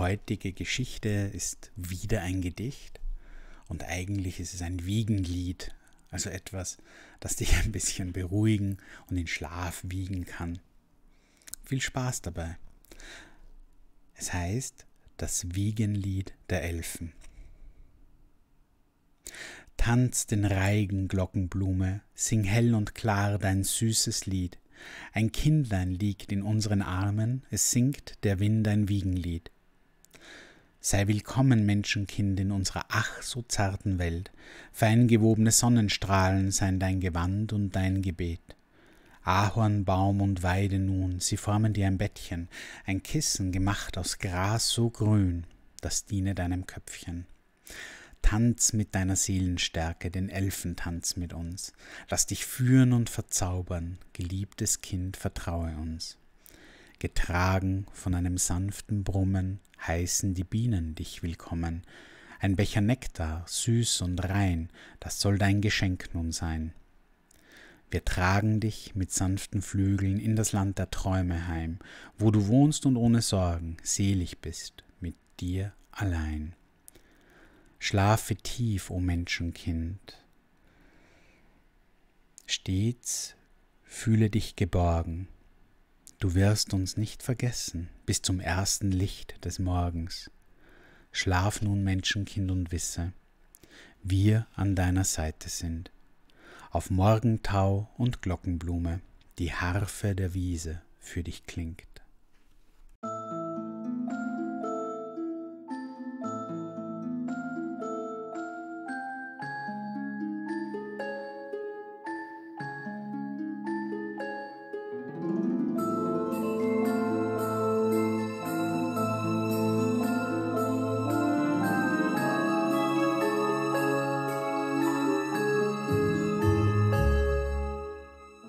heutige Geschichte ist wieder ein Gedicht und eigentlich ist es ein Wiegenlied, also etwas, das dich ein bisschen beruhigen und in Schlaf wiegen kann. Viel Spaß dabei. Es heißt das Wiegenlied der Elfen. Tanz den Reigen, Glockenblume, sing hell und klar dein süßes Lied. Ein Kindlein liegt in unseren Armen, es singt der Wind ein Wiegenlied. Sei willkommen, Menschenkind, in unserer ach so zarten Welt. Feingewobene Sonnenstrahlen seien dein Gewand und dein Gebet. Ahorn, Baum und Weide nun, sie formen dir ein Bettchen, ein Kissen gemacht aus Gras so grün, das diene deinem Köpfchen. Tanz mit deiner Seelenstärke, den Elfentanz mit uns. Lass dich führen und verzaubern, geliebtes Kind, vertraue uns. Getragen von einem sanften Brummen heißen die Bienen dich willkommen. Ein Becher Nektar, süß und rein, das soll dein Geschenk nun sein. Wir tragen dich mit sanften Flügeln in das Land der Träume heim, wo du wohnst und ohne Sorgen selig bist, mit dir allein. Schlafe tief, o oh Menschenkind. Stets fühle dich geborgen, Du wirst uns nicht vergessen bis zum ersten Licht des Morgens. Schlaf nun, Menschenkind, und wisse, wir an deiner Seite sind. Auf Morgentau und Glockenblume die Harfe der Wiese für dich klingt.